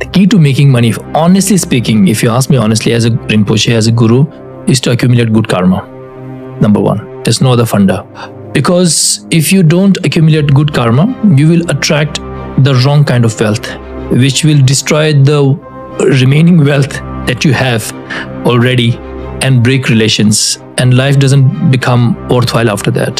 The key to making money, honestly speaking, if you ask me honestly, as a Rinpoche, as a guru, is to accumulate good karma. Number one, there's no other funder, Because if you don't accumulate good karma, you will attract the wrong kind of wealth, which will destroy the remaining wealth that you have already and break relations, and life doesn't become worthwhile after that.